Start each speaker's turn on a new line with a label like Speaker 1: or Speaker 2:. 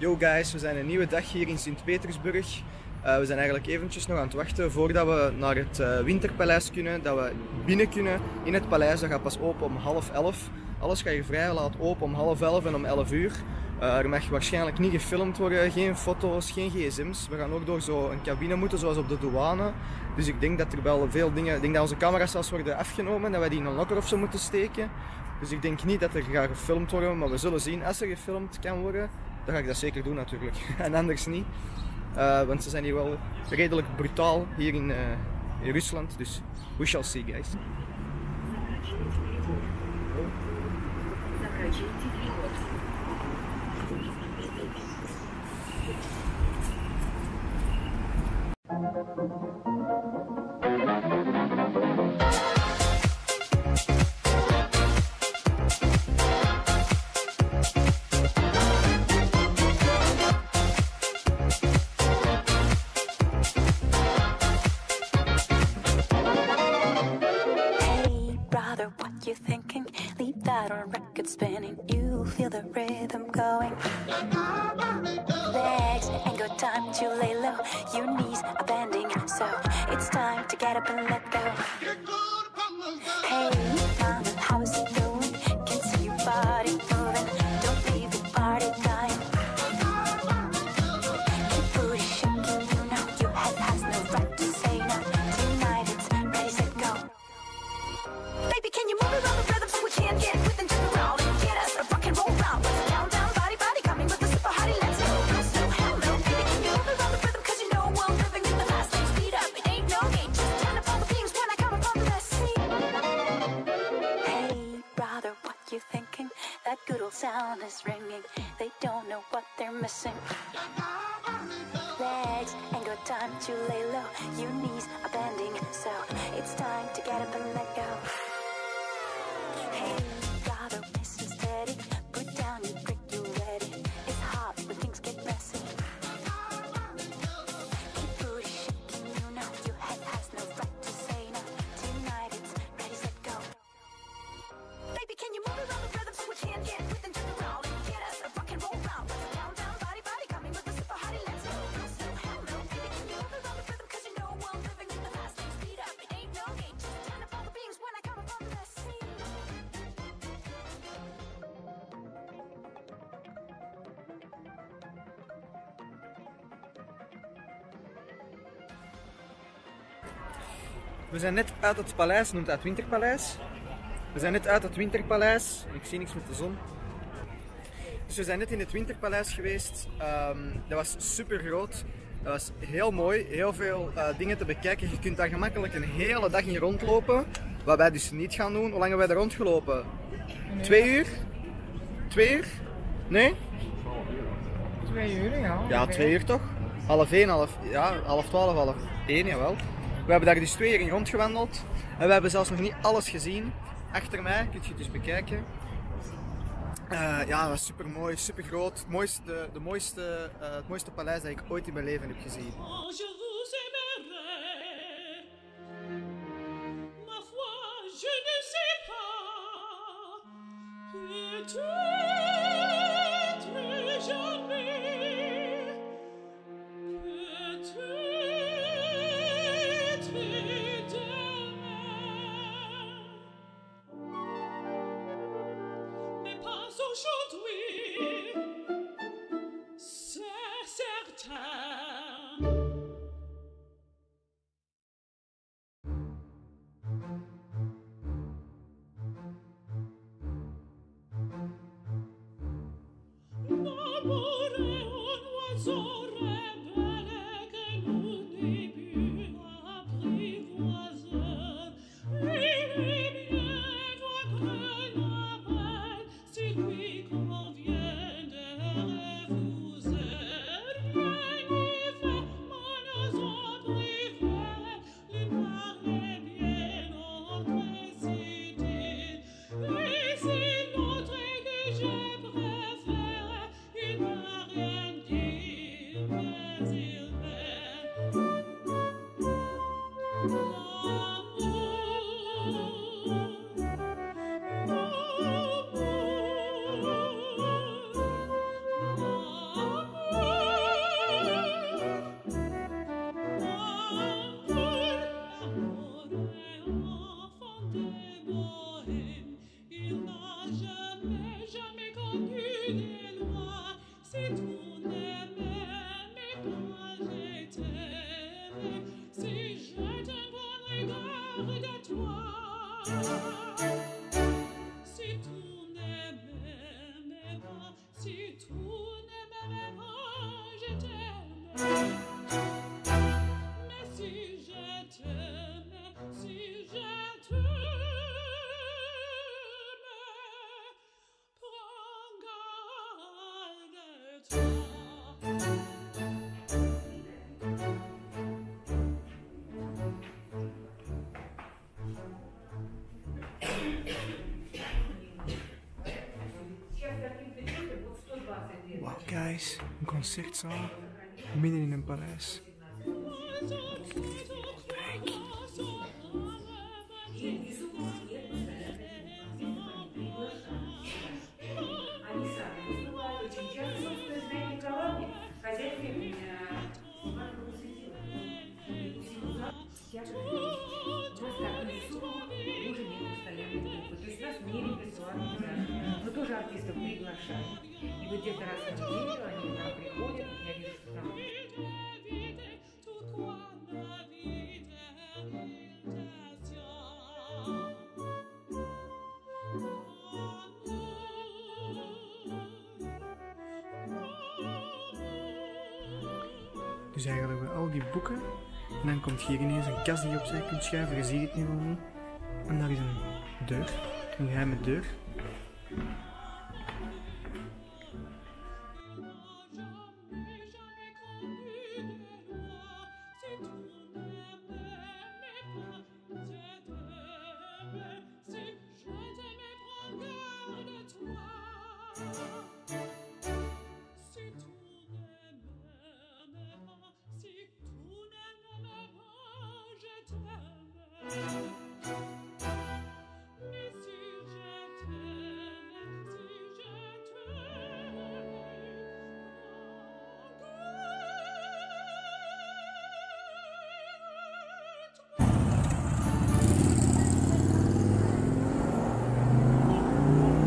Speaker 1: Yo guys, we zijn een nieuwe dag hier in Sint-Petersburg. Uh, we zijn eigenlijk eventjes nog aan het wachten voordat we naar het uh, Winterpaleis kunnen. Dat we binnen kunnen in het paleis. Dat gaat pas open om half elf. Alles gaat hier vrij laat open om half elf en om elf uur. Uh, er mag waarschijnlijk niet gefilmd worden, geen foto's, geen gsm's. We gaan ook door zo'n cabine moeten, zoals op de douane. Dus ik denk dat er wel veel dingen... Ik denk dat onze camera's zelfs worden afgenomen, dat wij die in een locker of zo moeten steken. Dus ik denk niet dat er gaat gefilmd worden, maar we zullen zien. Als er gefilmd kan worden, dan ga ik dat zeker doen natuurlijk. en anders niet. Uh, want ze zijn hier wel redelijk brutaal hier in, uh, in Rusland. Dus we shall see guys.
Speaker 2: You thinking? Leave that on record spinning. You feel the rhythm going. Legs ain't got time to lay low. Your knees are bending, so it's time to get up and That sound is ringing. They don't know what they're missing. Legs ain't got time to lay low. Your knees are bending, so it's time to get up and let go. We
Speaker 1: zijn net uit het paleis, noemt dat het Winterpaleis. We zijn net uit het Winterpaleis. Ik zie niks met de zon. Dus we zijn net in het Winterpaleis geweest. Ehm, dat was super groot. Dat was heel mooi. Heel veel eh, dingen te bekijken. Je kunt daar gemakkelijk een hele dag in rondlopen. Wat wij dus niet gaan doen. Hoe lang hebben wij daar rondgelopen? Twee uur? Twee uur? Nee?
Speaker 3: Twee uur, ja.
Speaker 1: Ja, twee uur toch? Half één, half, ja, half twaalf, half één, jawel. We hebben daar dus twee uur in rondgewandeld. En we hebben zelfs nog niet alles gezien. Achter mij, kun je het dus bekijken. Eh, ja, dat was super mooi, super groot. Het mooiste, de mooiste, eh, het mooiste paleis dat ik ooit in mijn leven heb gezien.
Speaker 4: Je ne sais pas. Mm-hmm. What guys, un
Speaker 1: concerto? in
Speaker 4: não parece. тоже артистов приглашаем. И вот где-то раз в неделю они к нам приходят, я вижу, что там
Speaker 1: Dus eigenlijk bij al die boeken. En dan komt hier ineens een kast die je opzij kunt schuiven. Je ziet het nu wel niet. En daar is een deur. Een geheime deur.